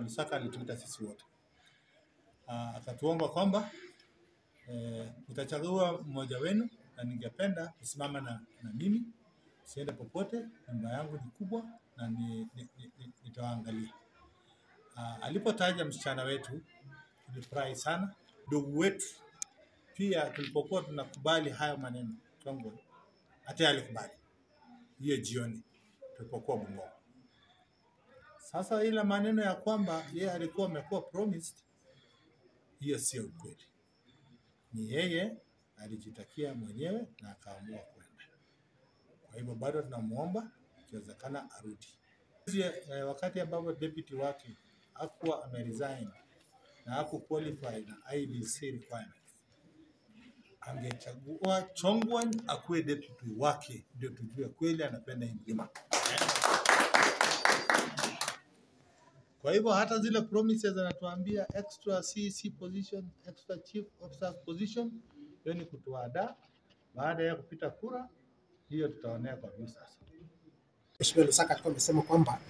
Lusaka alituita sisi wote Ah, akatuomba kwamba eh, utachagua mmoja wenu na ningependa kusimama na, na mimi siende popote, nyumba yangu ni kubwa na ni, ni, ni, ni, nitawaangalia. Ah, alipotaja msichana wetu tulifurahi sana. Ndugu wetu pia tulipokuwa tunakubali hayo maneno Tongo hata alikubali hiyo jioni tulipokuwa Bungoma. Sasa ila maneno ya kwamba yeye alikuwa amekuwa promised, hiyo sio ukweli. Ni yeye alijitakia mwenyewe na akaamua kwenda. Kwa hivyo bado tunamwomba ikiwezekana arudi. Eh, wakati ambapo deputy wake hakuwa ameresign na haku qualify na IBC requirements, angechagua Chongwan akuwe deputy wake, ndio tujue kweli anapenda hii mlima. Kwa hivyo hata zile promises anatuambia extra CC position, extra chief officer position, hiyo ni kutuada. Baada ya kupita kura, hiyo tutaonea kwa view sasa. Mheshimiwa Lusaka alikuwa amesema kwamba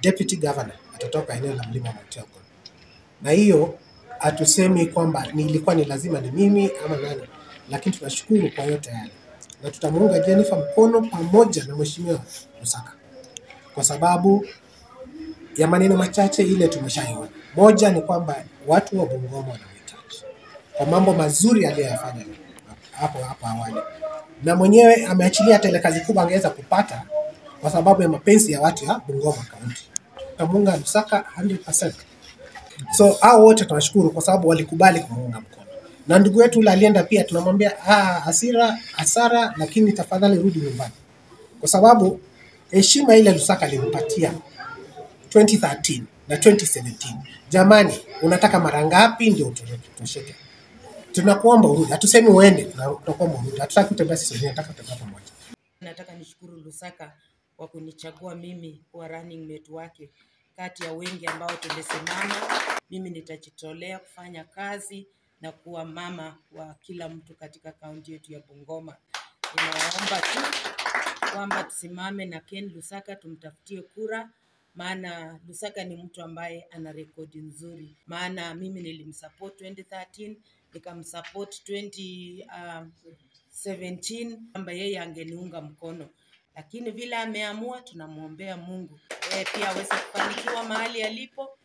deputy governor atatoka eneo la mlima Mount Elgon, na hiyo hatusemi kwamba nilikuwa ni lazima ni mimi ama nani, lakini tunashukuru kwa yote yale, na tutamuunga Jennifer mkono pamoja na Mheshimiwa Lusaka. Kwa sababu ya maneno machache ile tumeshaiona. Moja ni kwamba watu wa Bungoma wanamhitaji kwa mambo mazuri aliyoyafanya hapo hapo awali, na mwenyewe ameachilia ile kazi kubwa angeweza kupata kwa sababu ya mapenzi ya watu ya Bungoma County. Tamunga Lusaka 100%. So hao wote tunashukuru kwa sababu walikubali kumuunga mkono, na ndugu yetu yule alienda pia, tunamwambia ah, hasira hasara, lakini tafadhali rudi nyumbani, kwa sababu heshima ile Lusaka alimpatia 2013 na 2017. Jamani, unataka mara ngapi ndio utosheke? Tunakuomba urudi, hatusemi uende, tunakuomba urudi. Hatutaki kutembea sisi wenyewe, nataka kutembea pamoja. Nataka nishukuru Lusaka kwa kunichagua mimi kuwa running mate wake kati ya wengi ambao tumesimama. Mimi nitajitolea kufanya kazi na kuwa mama wa kila mtu katika kaunti yetu ya Bungoma. Ninaomba tu kwamba tusimame na Ken Lusaka tumtafutie kura, maana Lusaka ni mtu ambaye ana rekodi nzuri, maana mimi nilimsupport 2013 nikamsupport 2017 kwamba yeye angeniunga mkono, lakini vile ameamua, tunamwombea Mungu. Yeye pia aweze kufanikiwa mahali alipo